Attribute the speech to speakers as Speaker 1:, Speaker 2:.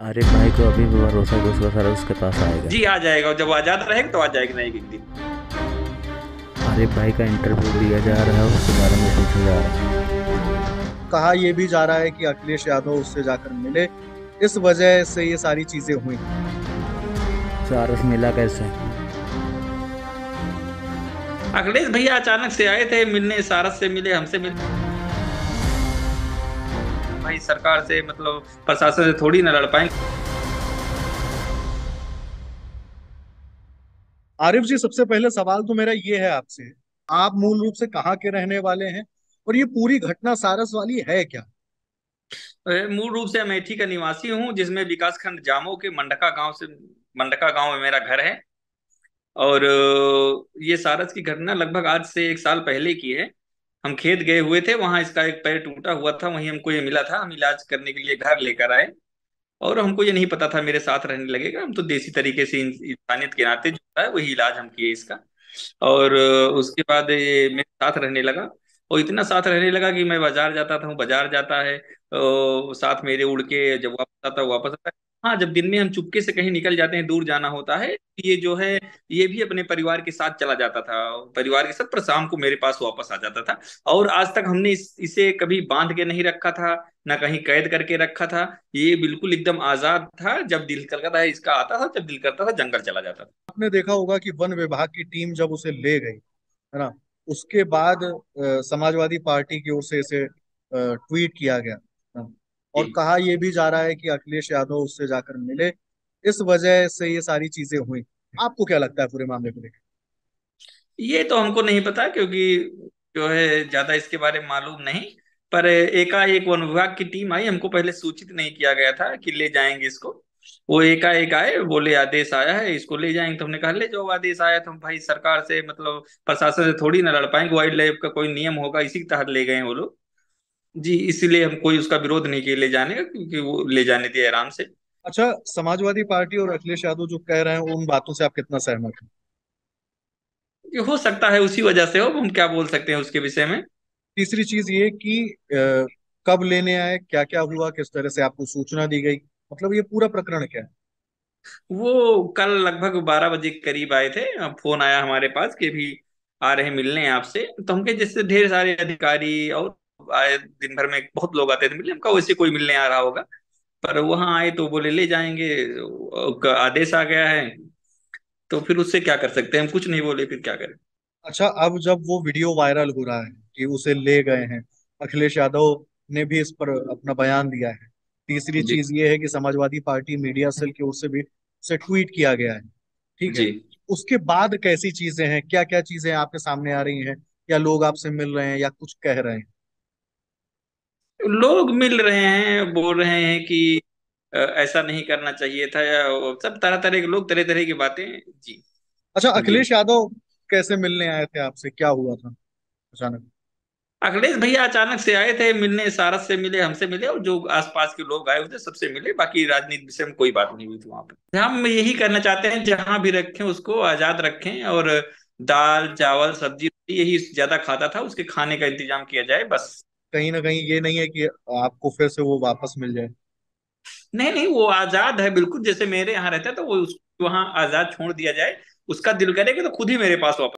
Speaker 1: अरे भाई को अभी भी भरोसा है उसका सारा उसके पास आएगा।
Speaker 2: जी आ जाएगा। जब आज़ाद रहेगा तो आ जाएगा नहीं एक दिन
Speaker 1: अरे भाई का इंटरव्यू लिया जा रहा है उसके बारे में पूछा जा रहा है।
Speaker 3: कहा यह भी जा रहा है कि अखिलेश यादव उससे जाकर मिले। इस वजह से ये सारी चीज़ें हुई।
Speaker 1: सारस मिला कैसे?
Speaker 2: अखिलेश भैया अचानक से आए थे मिलने सारस से मिले हमसे मिले। भाई सरकार से मतलब प्रशासन से थोड़ी ना लड़ पाएँगे
Speaker 3: आरिफ जी सबसे पहले सवाल तो मेरा ये है आपसे। आप मूल रूप से कहाँ के रहने वाले हैं? और ये पूरी घटना सारस वाली है क्या?
Speaker 2: मूल रूप से अमेठी का निवासी हूँ जिसमें विकासखंड जामो के मंडका गाँव से मंडका गाँव में मेरा घर है। और ये सारस की घटना लगभग आज से एक साल पहले की है। हम खेत गए हुए थे, वहाँ इसका एक पैर टूटा हुआ था, वहीं हमको ये मिला था, हम इलाज करने के लिए घर लेकर आए। और हमको ये नहीं पता था, मेरे साथ रहने लगेगा, हम तो देसी तरीके से इंसानियत के नाते जो है वही इलाज हम किए इसका। और उसके बाद ये मेरे साथ रहने लगा, और इतना साथ रहने लगा कि मैं बाज़ार जाता था, बाज़ार जाता है तो साथ मेरे उड़ के जब वापस आता वापस आता है जब दिन में हम चुपके से कहीं निकल जाते हैं दूर जाना होता है ये जो है ये भी अपने परिवार के साथ चला जाता था परिवार के साथ पर शाम को मेरे पास वापस आ जाता था और आज तक हमने इस, इसे कभी बाँध के नहीं रखा था ना कहीं कैद करके रखा था ये बिल्कुल एकदम आज़ाद था जब दिल करता था इसका आता था जब दिल करता था जंगल चला जाता था।
Speaker 3: आपने देखा होगा कि वन विभाग की टीम जब उसे ले गई है ना उसके बाद समाजवादी पार्टी की ओर से इसे ट्वीट किया गया। और कहा यह भी जा रहा है कि अखिलेश यादव उससे जाकर मिले। इस वजह से ये सारी चीज़ें हुई। आपको क्या लगता है पूरे मामले को लेकर?
Speaker 2: ये तो हमको नहीं पता क्योंकि जो है ज़्यादा इसके बारे में मालूम नहीं पर एकाएक वन विभाग की टीम आई। हमको पहले सूचित नहीं किया गया था कि ले जाएँगे इसको। वो एकाएक आए बोले आदेश आया है इसको ले जाएँगे। तो हमने कहा ले जाओ आदेश आया तो हम भाई सरकार से मतलब प्रशासन से थोड़ी ना लड़ पाएँगे। वाइल्ड लाइफ का कोई नियम होगा इसी के तहत ले गए वो लोग। जी इसीलिए हम कोई उसका विरोध नहीं किए ले जाने का क्योंकि वो ले जाने दिए आराम से।
Speaker 3: अच्छा समाजवादी पार्टी और अखिलेश यादव जो कह रहे हैं उन बातों से आप कितना सहमत हैं?
Speaker 2: ये हो सकता है उसी वजह से हो हम क्या बोल सकते हैं उसके विषय में?
Speaker 3: तीसरी चीज़ ये कि अ, कब लेने आए क्या क्या हुआ किस तरह से आपको सूचना दी गई मतलब ये पूरा प्रकरण क्या है?
Speaker 2: वो कल लगभग बारह बजे के करीब आए थे फ़ोन आया हमारे पास कि भी आ रहे मिलने आपसे तो हमके जैसे ढेर सारे अधिकारी और आए दिन भर में बहुत लोग आते थे मिलने हमका वैसे कोई मिलने आ रहा होगा। पर वहाँ आए तो बोले ले जाएँगे। आदेश आ गया है। तो फिर उससे क्या कर सकते हैं? हम कुछ नहीं बोले फिर क्या करें?
Speaker 3: अच्छा अब जब वो वीडियो वायरल हो रहा है कि उसे ले गए हैं अखिलेश यादव ने भी इस पर अपना बयान दिया है। तीसरी चीज़ ये है कि समाजवादी पार्टी मीडिया सेल की ओर से भी उसे ट्वीट किया गया है। ठीक है?
Speaker 2: जी।
Speaker 3: उसके बाद कैसी चीज़ें हैं? क्या क्या चीज़ें आपके सामने आ रही हैं? या लोग आपसे मिल रहे हैं या कुछ कह रहे हैं?
Speaker 2: लोग मिल रहे हैं बोल रहे हैं कि ऐसा नहीं करना चाहिए था या सब तरह तरह के लोग तरह तरह की बातें जी।
Speaker 3: अच्छा अखिलेश यादव कैसे मिलने आए थे आपसे? क्या हुआ था अचानक?
Speaker 2: अखिलेश भैया अचानक से आए थे मिलने सारस से मिले हमसे मिले और जो आसपास के लोग आए हुए थे सबसे मिले बाकी राजनीति विषय में कोई बात नहीं हुई थी वहाँ पर हम यही करना चाहते हैं जहाँ भी रखें उसको आज़ाद रखें और दाल चावल सब्ज़ी यही ज़्यादा खाता था उसके खाने का इंतज़ाम किया जाए बस।
Speaker 3: कहीं ना कहीं ये नहीं है कि आपको फिर से वो वापस मिल जाए।
Speaker 2: नहीं नहीं, वो आज़ाद है, बिल्कुल जैसे मेरे यहाँ रहता है तो वो वहाँ आज़ाद छोड़ दिया जाए, उसका दिल करेगा तो खुद ही मेरे पास वापस